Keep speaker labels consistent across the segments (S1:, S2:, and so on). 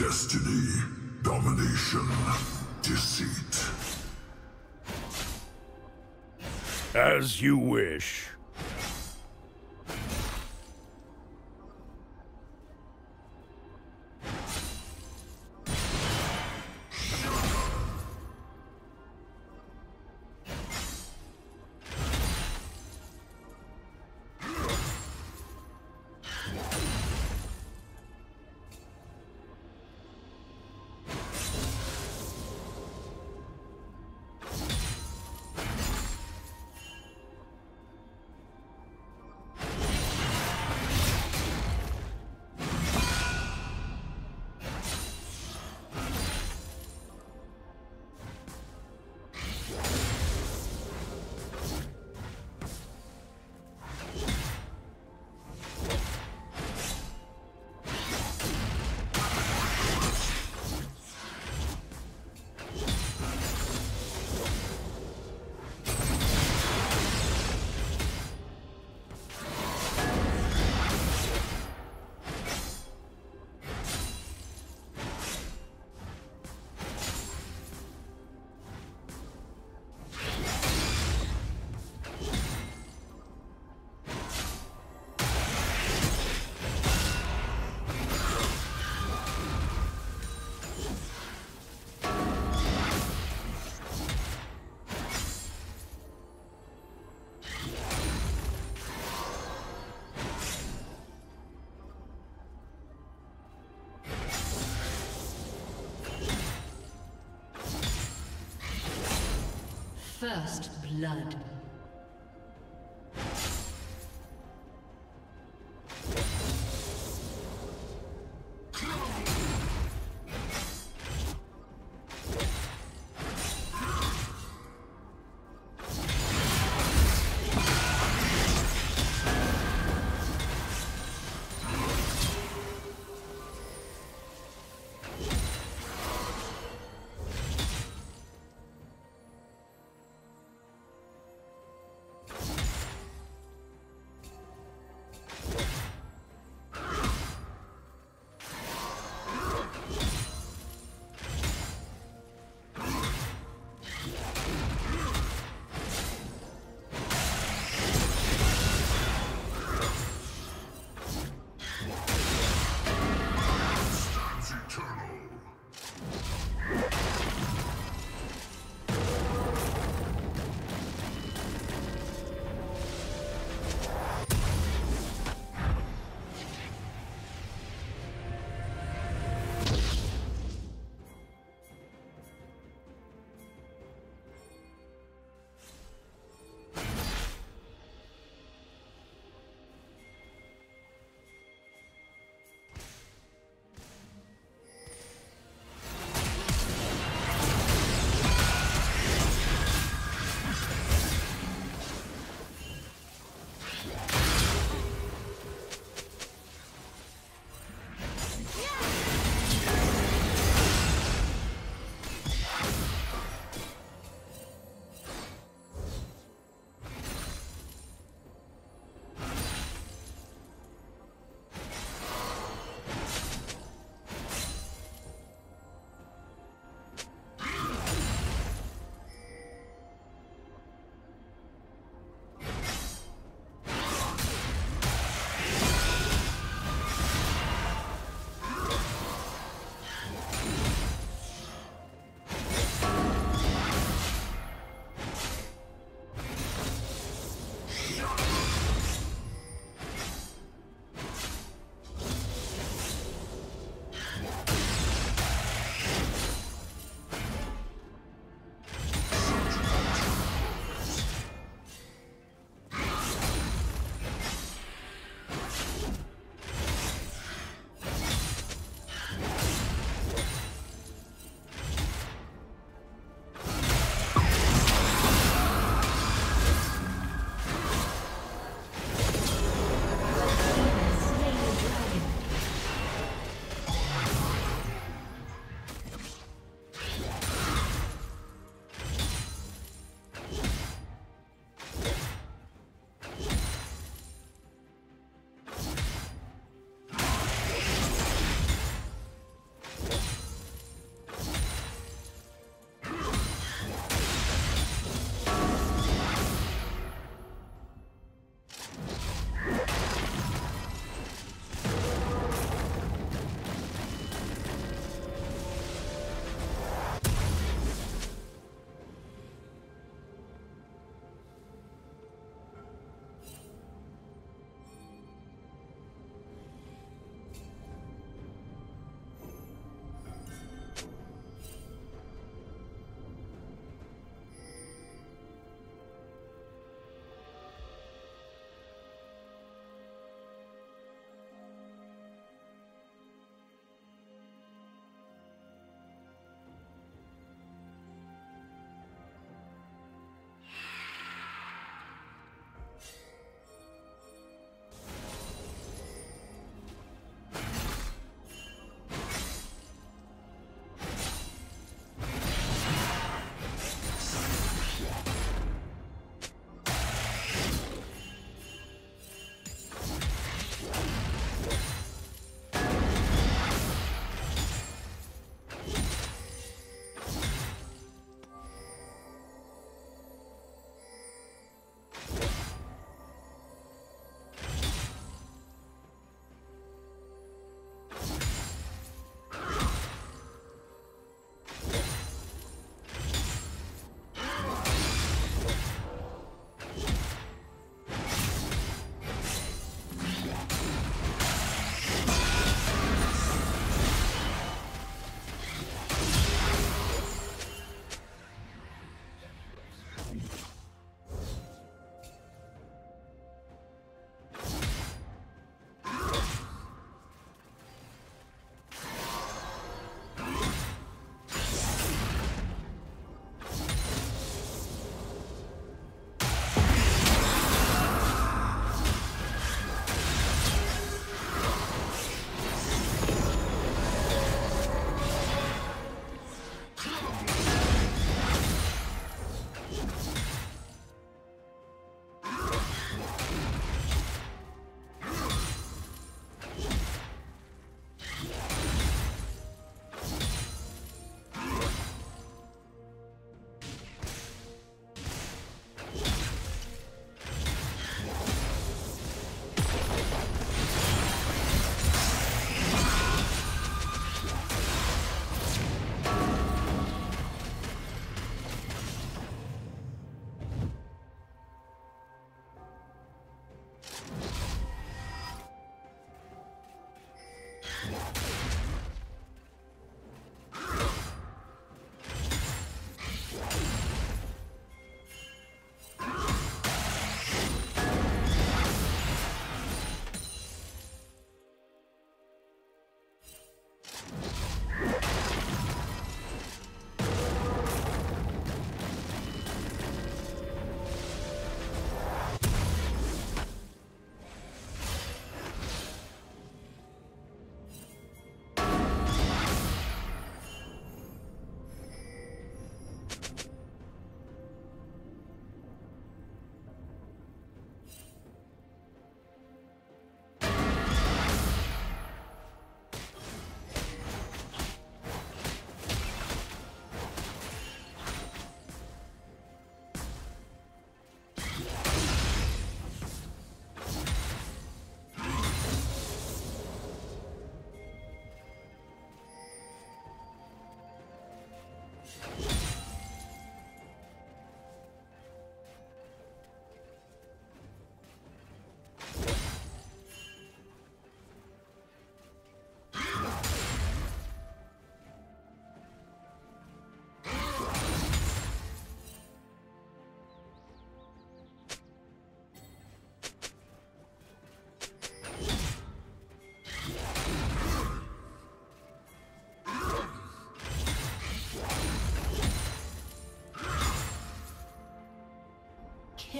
S1: Destiny, domination, deceit.
S2: As you wish.
S3: First blood.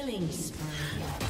S3: Killing spree.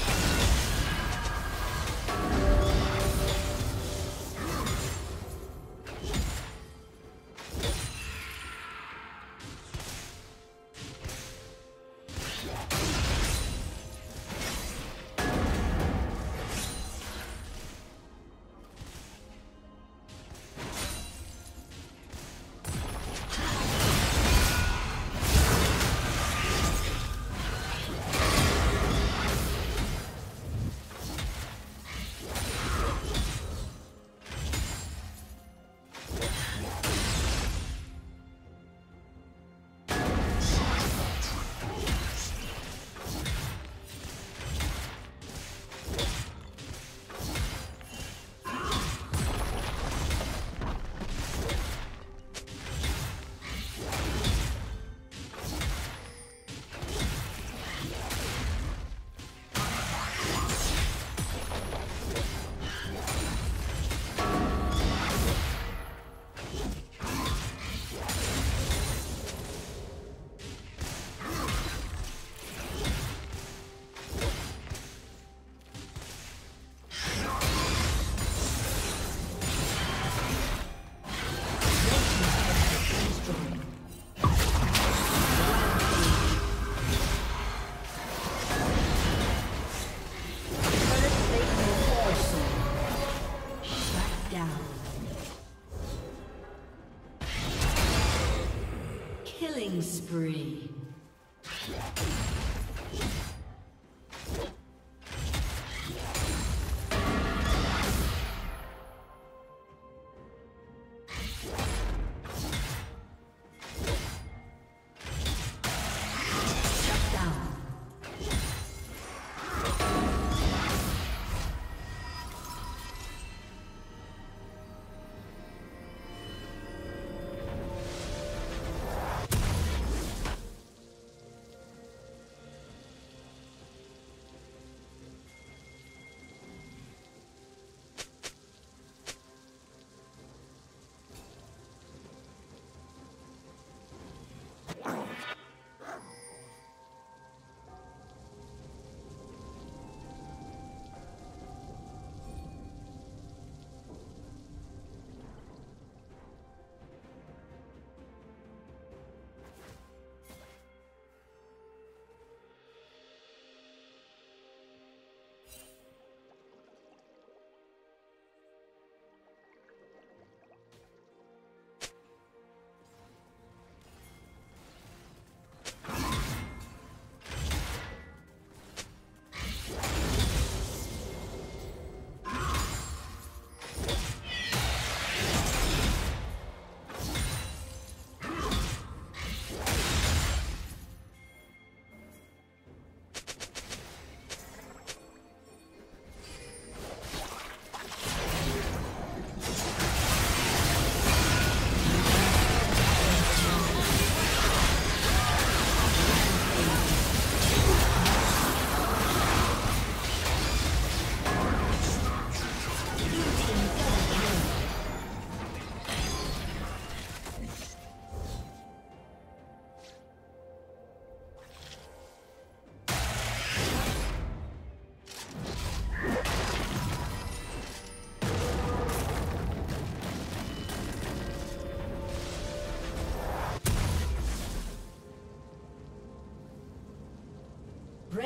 S3: Spree.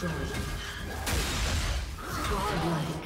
S3: destroyed. Godlike.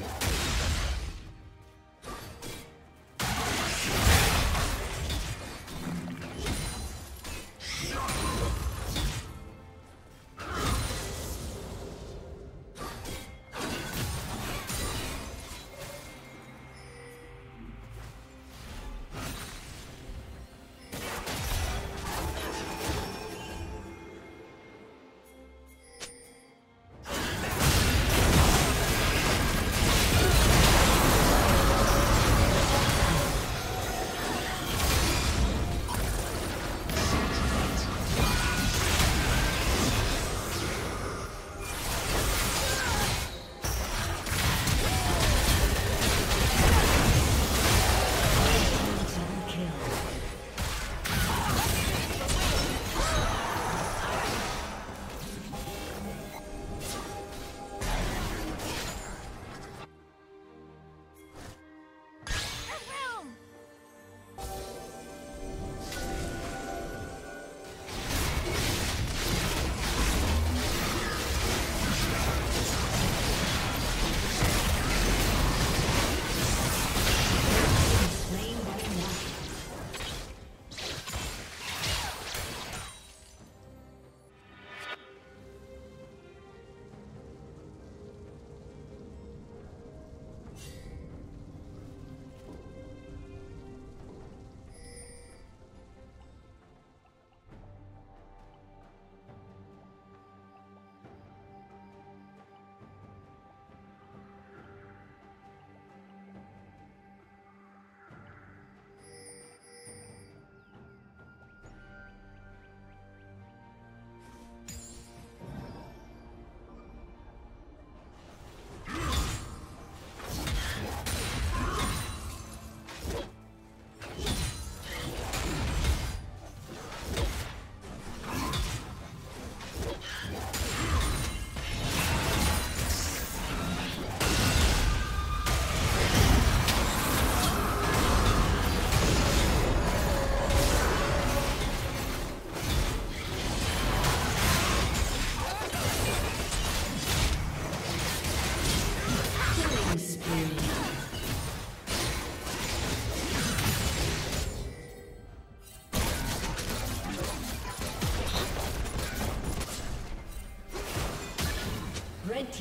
S3: Yeah.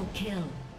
S3: Double kill.